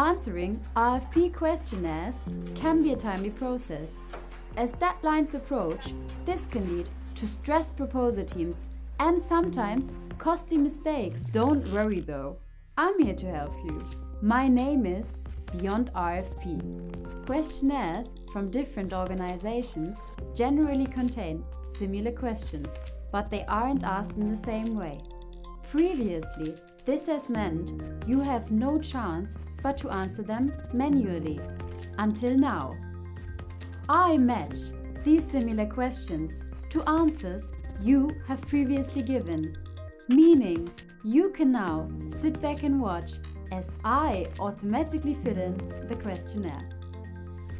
Answering RFP questionnaires can be a timely process. As deadlines approach, this can lead to stressed proposal teams and sometimes costly mistakes. Don't worry though, I'm here to help you. My name is Beyond RFP. Questionnaires from different organizations generally contain similar questions, but they aren't asked in the same way. Previously, this has meant you have no chance but to answer them manually. Until now. I match these similar questions to answers you have previously given, meaning you can now sit back and watch as I automatically fill in the questionnaire.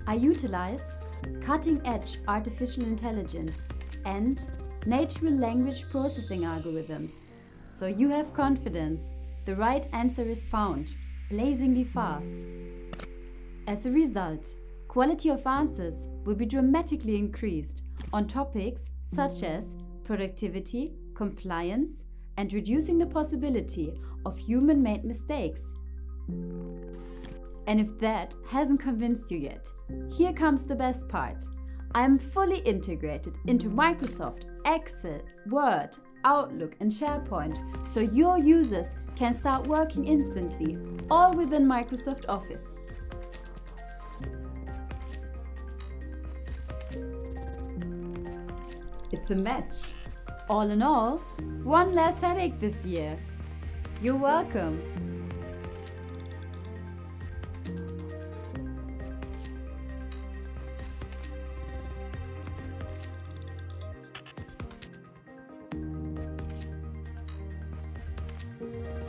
I utilize cutting edge artificial intelligence and natural language processing algorithms. So you have confidence the right answer is found blazingly fast. As a result, quality of answers will be dramatically increased on topics such as productivity, compliance, and reducing the possibility of human made mistakes. And if that hasn't convinced you yet, here comes the best part. I am fully integrated into Microsoft, Excel, Word, Outlook, and SharePoint, so your users can start working instantly, all within Microsoft Office. It's a match. All in all, one less headache this year. You're welcome. You.